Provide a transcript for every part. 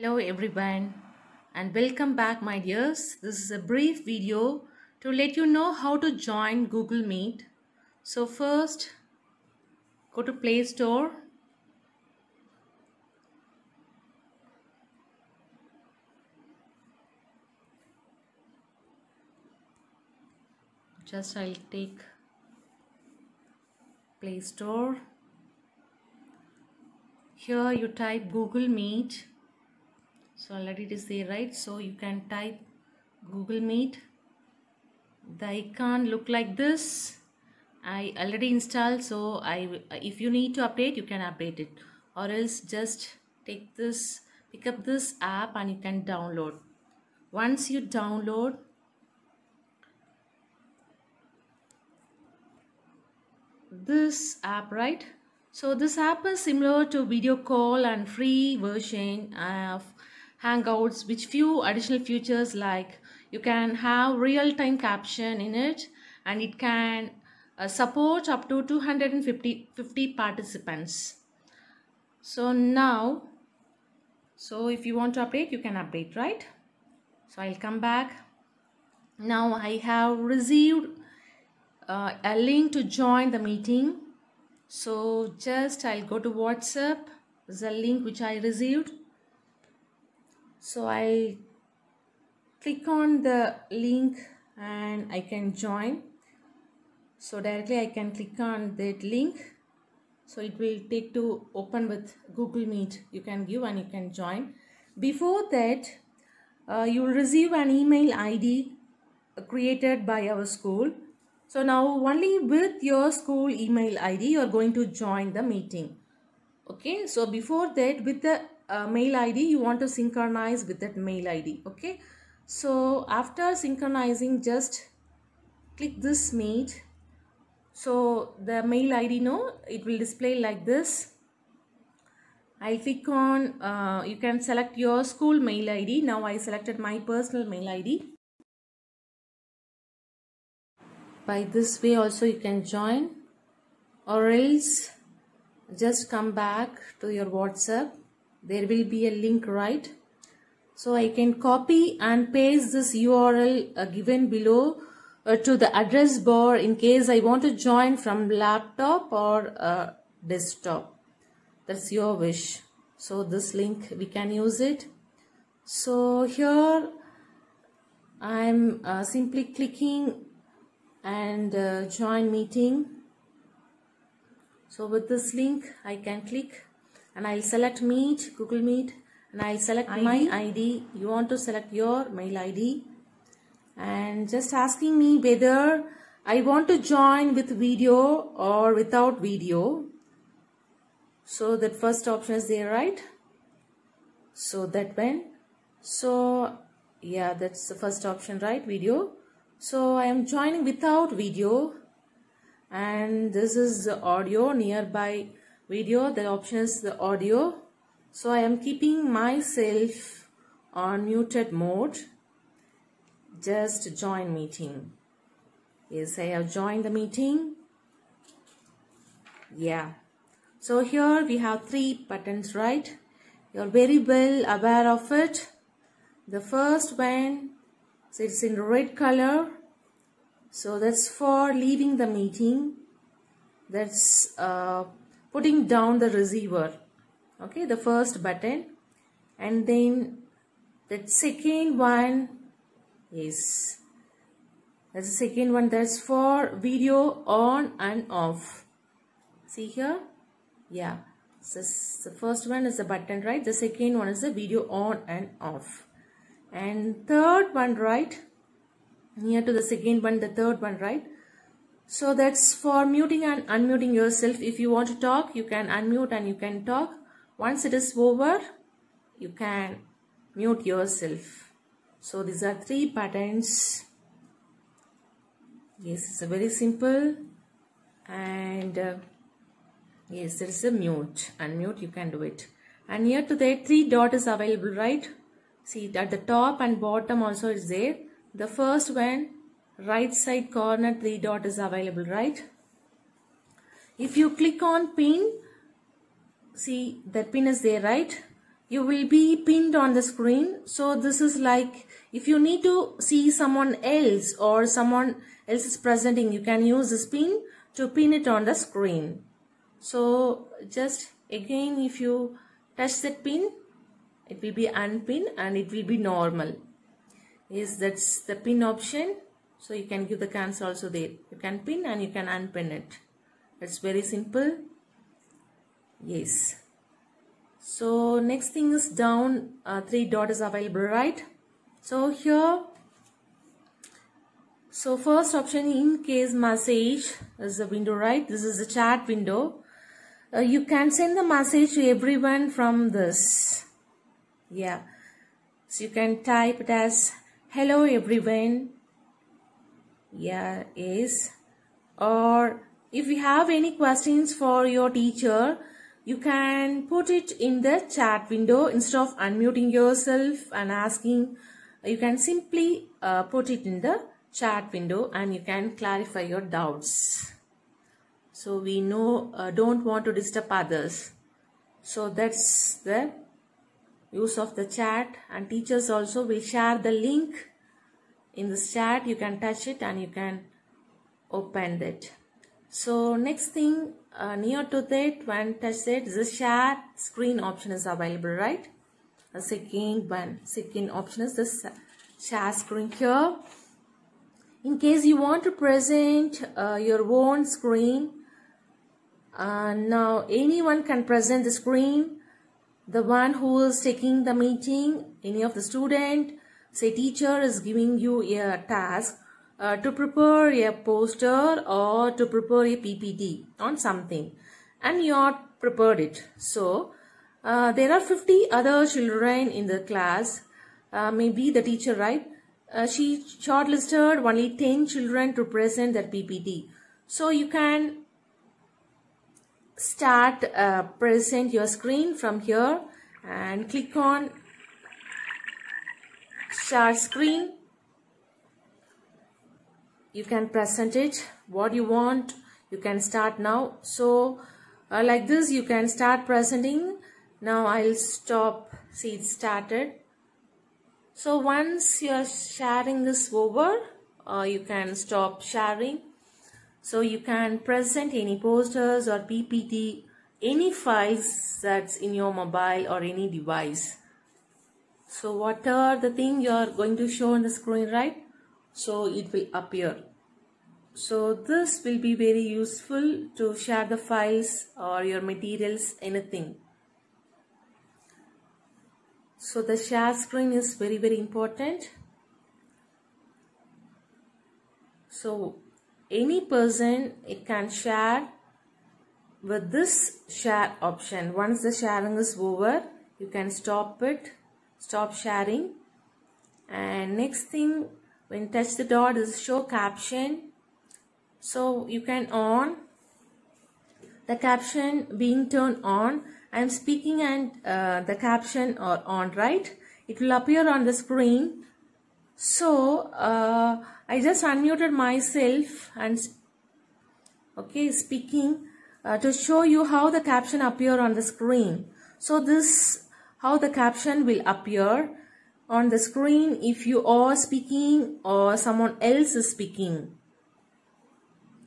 Hello everyone and welcome back my dears. This is a brief video to let you know how to join Google Meet. So first go to Play Store. Just I'll take Play Store. Here you type Google Meet so already it is there right? So you can type google meet. The icon look like this. I already installed so i if you need to update you can update it. Or else just take this pick up this app and you can download. Once you download this app right? So this app is similar to video call and free version of Hangouts which few additional features like you can have real-time caption in it and it can uh, support up to 250 50 participants. So now, so if you want to update, you can update, right? So I'll come back. Now I have received uh, a link to join the meeting. So just I'll go to WhatsApp. The link which I received so I click on the link and I can join. So directly I can click on that link. So it will take to open with Google Meet. You can give and you can join. Before that uh, you will receive an email ID created by our school. So now only with your school email ID you are going to join the meeting. Okay? So before that with the uh, mail id you want to synchronize with that mail id okay? So after synchronizing just click this meet. So the mail id no it will display like this. I'll click on uh, you can select your school mail ID now I selected my personal mail ID by this way also you can join. Or else just come back to your WhatsApp there will be a link right? So I can copy and paste this URL uh, given below uh, to the address bar in case I want to join from laptop or uh, desktop. That's your wish. So this link we can use it. So here I'm uh, simply clicking and uh, join meeting. So with this link I can click and I'll select meet Google Meet. And I'll select ID. my ID you want to select your mail ID and just asking me whether I want to join with video or without video. So that first option is there right? So that when? So yeah that's the first option right? Video. So I am joining without video. And this is the audio nearby video the option is the audio. So I am keeping myself on muted mode. Just join meeting. Yes I have joined the meeting. Yeah. So here we have three buttons right? You're very well aware of it. The first one so it's in red color. So that's for leaving the meeting. That's uh, putting down the receiver okay the first button and then the second one is that's the second one that's for video on and off. See here? Yeah. So the first one is the button right? The second one is the video on and off. And third one right? Near to the second one the third one right so that's for muting and unmuting yourself. If you want to talk, you can unmute and you can talk. Once it is over, you can mute yourself. So these are three buttons. Yes, it's a very simple. And uh, yes, there is a mute. Unmute, you can do it. And here to that, three dot is available, right? See, at the top and bottom also is there. The first one right side corner three dot is available right? If you click on pin see that pin is there right? You will be pinned on the screen. So this is like if you need to see someone else or someone else is presenting you can use this pin to pin it on the screen. So just again if you touch that pin it will be unpin and it will be normal. Yes that's the pin option so you can give the cancel also there. You can pin and you can unpin it. It's very simple. Yes. So next thing is down uh, three dot is available right? So here so first option in case message is the window right? This is the chat window. Uh, you can send the message to everyone from this. Yeah. So you can type it as hello everyone yeah is. Or if you have any questions for your teacher you can put it in the chat window instead of unmuting yourself and asking. You can simply uh, put it in the chat window and you can clarify your doubts. So we know uh, don't want to disturb others. So that's the use of the chat. And teachers also will share the link in this chat you can touch it and you can open it so next thing uh, near to that when touch it the share screen option is available right? The second one second option is this share screen here. In case you want to present uh, your own screen uh, now anyone can present the screen. The one who is taking the meeting, any of the student, say teacher is giving you a task uh, to prepare a poster or to prepare a PPT on something and you are prepared it. So uh, there are 50 other children in the class, uh, maybe the teacher right, uh, she shortlisted only 10 children to present that PPT. So you can start uh, present your screen from here and click on share screen you can present it what you want. You can start now. So uh, like this you can start presenting. Now I'll stop. See it started. So once you're sharing this over uh, you can stop sharing. So you can present any posters or PPT, any files that's in your mobile or any device. So what are the thing you are going to show on the screen, right? So it will appear. So this will be very useful to share the files or your materials, anything. So the share screen is very, very important. So any person it can share with this share option once the sharing is over you can stop it stop sharing. And next thing when touch the dot is show caption? So you can on. The caption being turned on. I'm speaking and uh, the caption are on right? It will appear on the screen. So uh, I just unmuted myself and okay speaking uh, to show you how the caption appear on the screen. So this how the caption will appear on the screen if you are speaking or someone else is speaking.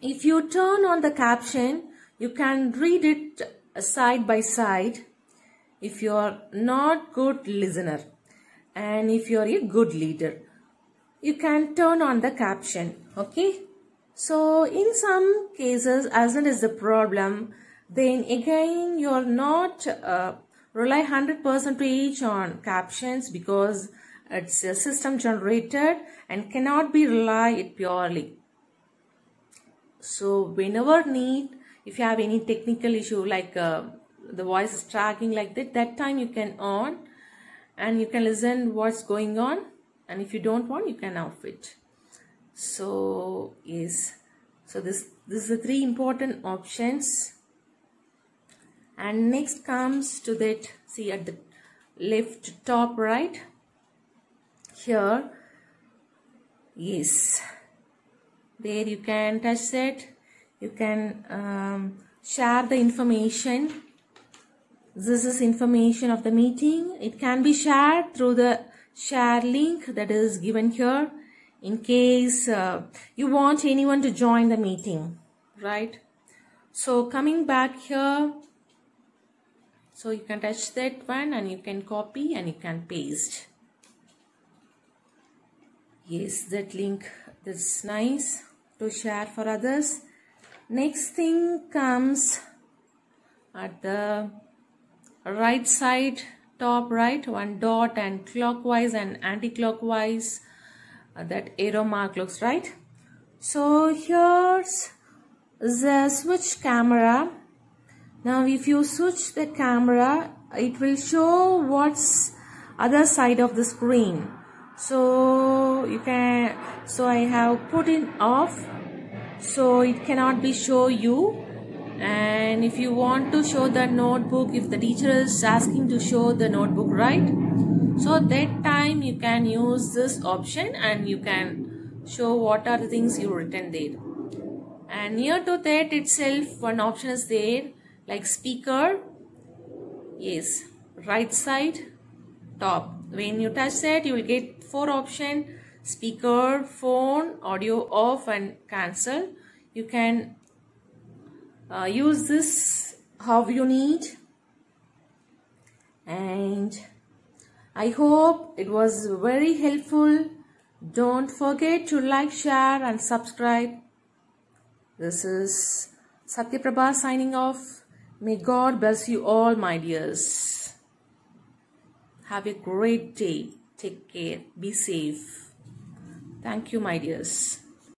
If you turn on the caption, you can read it side by side if you are not good listener and if you are a good leader you can turn on the caption okay so in some cases as it is the problem then again you're not uh, rely 100% to each on captions because it's a system generated and cannot be relied purely. So whenever need if you have any technical issue like uh, the voice is tracking like that that time you can on and you can listen what's going on and if you don't want you can off it. So yes. So this this is the three important options and next comes to that see at the left top right here yes. There you can touch that. You can um, share the information. This is information of the meeting. It can be shared through the share link that is given here in case uh, you want anyone to join the meeting right? So coming back here so you can touch that one and you can copy and you can paste. Yes that link is nice to share for others. Next thing comes at the right side top right one dot and clockwise and anti-clockwise. Uh, that arrow mark looks right. So here's the switch camera now if you switch the camera it will show what's other side of the screen. So you can so I have put it off so it cannot be show you. And if you want to show the notebook if the teacher is asking to show the notebook right? So that time you can use this option and you can show what are the things you written there. And near to that itself one option is there like speaker yes. Right side top. When you touch that you will get four option. Speaker phone audio off and cancel. You can uh, use this how you need. And I hope it was very helpful. Don't forget to like share and subscribe. This is Satyaprabha signing off may God bless you all my dears. Have a great day. Take care. Be safe. Thank you my dears